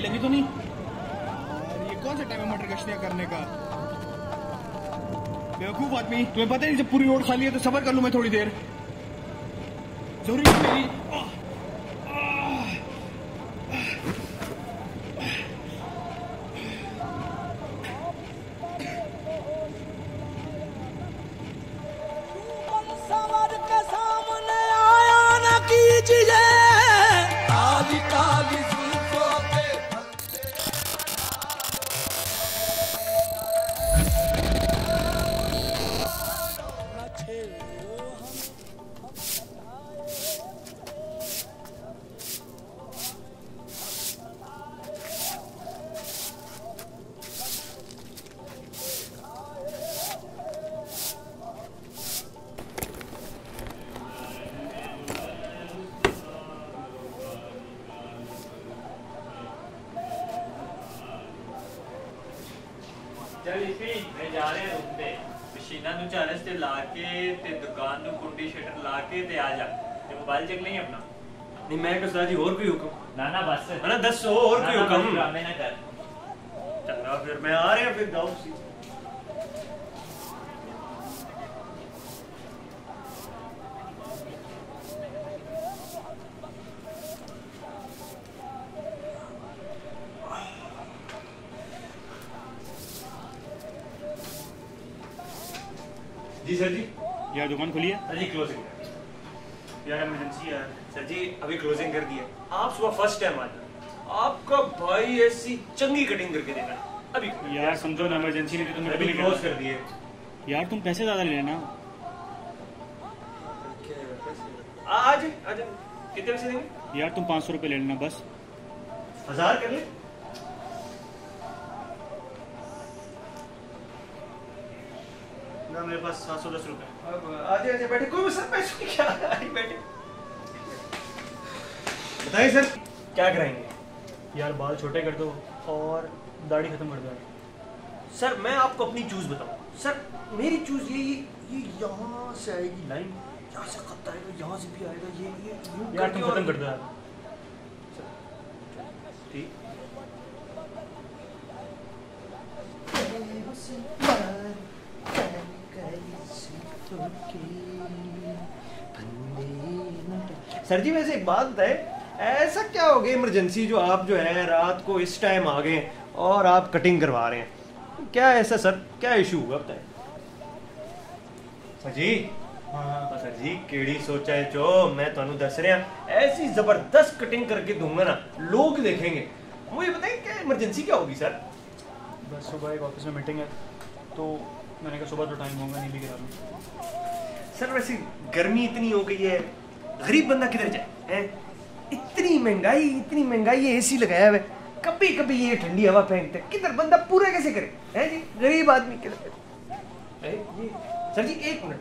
लगी तो नहीं? ये कौन सा टाइम है मटर गश्तियाँ करने का? बेवकूफ़ आदमी। तुम्हें पता नहीं जब पूरी रोड खाली है तो सबर कर लू मैं थोड़ी देर। ज़रूरी है मेरी ਚੱਲ ਇਸੀ ਮੈਂ ਜਾ ਰਿਹਾ ਰੂਮ ਤੇ। ਮਸ਼ੀਨਾਂ ਨੂੰ ਚਾਰਜ ਤੇ ਲਾ ਕੇ ਤੇ ਦੁਕਾਨ ਨੂੰ ਕੁੰਡੀ ਸ਼ਟਰ ਲਾ ਕੇ ਤੇ ਆ ਜਾ। ਤੇ ਮੋਬਾਈਲ ਚੱਕ ਲਈ ਆਪਣਾ। ਨਹੀਂ ਮੈਂ ਕਿਹਾ ਉਸਤਾਦ ਜੀ ਹੋਰ ਕੋਈ ਹੁਕਮ? ਨਾ ਨਾ ਬਸ। ਹਨਾ ਦੱਸੋ ਹੋਰ ਕੋਈ ਹੁਕਮ? ਡਰਾਮੇ ਨਾ ਕਰ। ਚੰਗਾ ਫਿਰ ਮੈਂ ਆ ਰਿਹਾ ਫਿਰ ਜਾਓ ਤੁਸੀਂ जी सर जी। यार दुकान खुली है? सर जी क्लोजिंग यार इमरजेंसी है सर जी अभी क्लोजिंग कर दी है। आप सुबह फ़र्स्ट टाइम आ जाना आपका भाई ऐसी चंगी कटिंग करके देना अभी यार समझो ना इमरजेंसी नहीं तो तुम्हें अभी क्लोज कर दिए यार तुम पैसे ज़्यादा ले लेना। आज आज कितने पैसे देंगे? यार तुम पाँच सौ रुपये ले लेना बस। हज़ार कर ले। ना मेरे पास सात सौ दस रुपए आजे आजे बैठे। कोई सर पैसे की क्या? बैठे। बताइए सर। क्या कराएँगे? यार बाल छोटे कर दो और दाढ़ी खत्म कर दो सर मैं आपको अपनी चूज़ बताऊँ। सर मेरी चूज़ ये ये ये यहाँ से आएगी लाइन यहाँ से खत आएगा यहाँ से भी आएगा ये ये यार तुम खत्म कर दो यार। ठीक। सर जी वैसे एक बात बताए ऐसा क्या हो गया इमरजेंसी जो आप जो है रात को इस टाइम आ गए और आप कटिंग करवा रहे हैं क्या ऐसा सर क्या इशू हुआ बताए सर जी हाँ सर जी केड़ी सोचा है जो मैं ਤੁਹਾਨੂੰ ਦੱਸ ਰਿਹਾ ऐसी जबरदस्त कटिंग करके दूंगा ना लोग देखेंगे मुझे बताइए क्या इमरजेंसी क्या होगी सर बस सुबह एक ऑफिस में मीटिंग है तो मैंने कहा सुबह तो टाइम होगा नहीं भी करा लूँ सर, वैसे गर्मी इतनी हो गई है, गरीब बंदा किधर जाए, हैं? इतनी महँगाई इतनी महँगाई है एसी लगाया हुआ कभी कभी ये ठंडी हवा फेंकते। किधर बंदा पूरा कैसे करे, हैं जी गरीब आदमी किधर सर जी, एक मिनट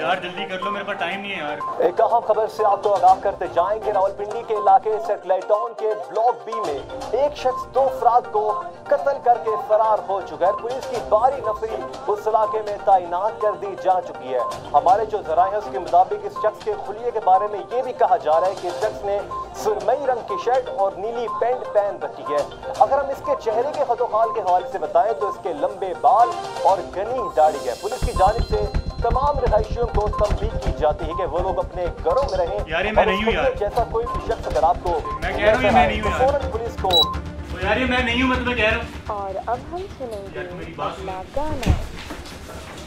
यार, जल्दी कर लो, मेरे पास टाइम नहीं है यार। एक अहम खबर से आपको आगाह करते जाएँगे। रावलपिंडी के इलाके सेटेलाइट टाउन के ब्लॉक बी में एक शख्स दो अफराद को कत्ल करके फरार हो चुका है। पुलिस की बारी नफरी उस इलाके में तैनात कर दी जा चुकी है। हमारे जो जरा है, उसके मुताबिक इस शख्स के खुलिए के बारे में ये भी कहा जा रहा है कि इस शख्स ने सुरमई रंग की शर्ट और नीली पैंट पहन रखी है। अगर हम इसके चेहरे के खतोखाल के हवाले से बताएँ तो इसके लंबे बाल और घनी दाढ़ी है। पुलिस की जानिब से तमाम रिहायशियों को तमदीक की जाती है कि वो लोग अपने घरों में रहें यार, ये मैं नहीं हूँ यार। जैसा कोई भी शख्स अगर आपको मैं कह रहा हूँ मैं नहीं हूँ यार। फ़ौरन पुलिस को तो यार ये मैं नहीं हूँ मतलब कह रहा हूँ और अब हम सुनेंगे यार, मेरी बात सुनो। गाना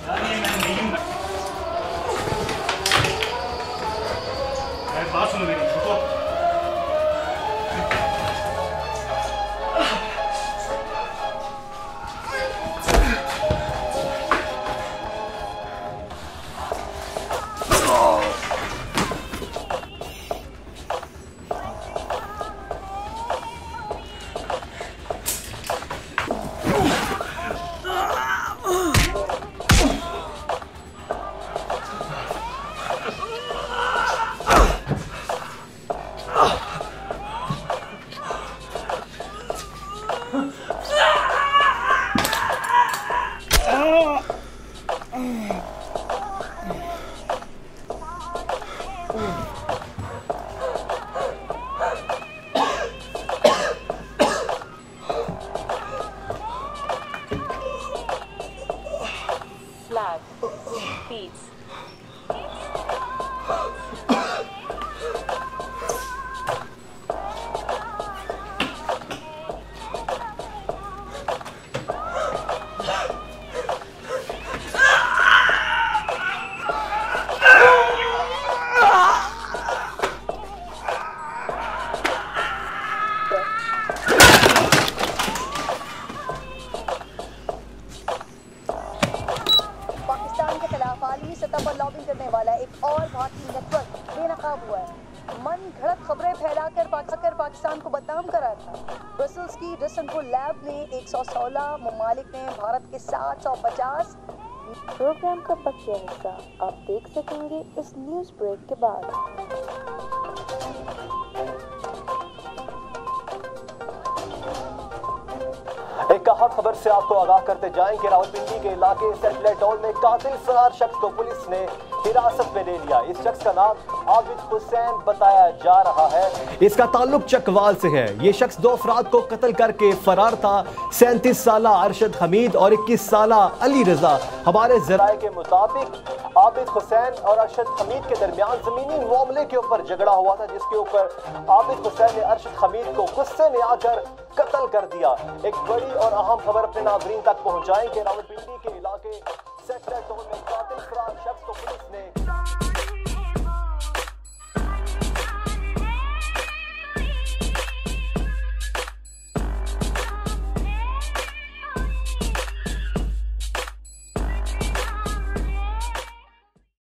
यार ये मैं नहीं हूँ Oh. और भारतीय नेटवर्क बेनकाब हुआ है। मन घड़त खबरें फैलाकर पाकिस्तान पाकिस्तान को बदनाम करा था। ब्रसल्स की डिसनपुर लैब ने 116 ममालिक ने भारत के 750 प्रोग्राम का बकिया हिस्सा आप देख सकेंगे इस न्यूज़ ब्रेक के बाद। अहम खबर से आपको आगाह करते जाएँगे। रावलपिंडी के इलाके सेटेलाइट हॉल में कातिल फरार शख्स को पुलिस ने हिरासत में ले लिया। इस शख्स का नाम आबिद हुसैन बताया जा रहा है। इसका ताल्लुक चकवाल से है। ये शख्स दो अफराद को कत्ल करके फरार था। सैंतीस साल अरशद हमीद और इक्कीस साल अली रजा। हमारे जराये के मुताबिक आबिद हुसैन और अरशद हमीद के दरमियान जमीनी मामले के ऊपर झगड़ा हुआ था, जिसके ऊपर आबिद हुसैन ने अरशद हमीद को गुस्से में आकर कत्ल कर दिया। एक बड़ी और अहम खबर अपने नाजरीन तक पहुंचाएँगे। रावलपिंडी के इलाके सेक्टर टोल में कातिल फरार शख्स को पुलिस ने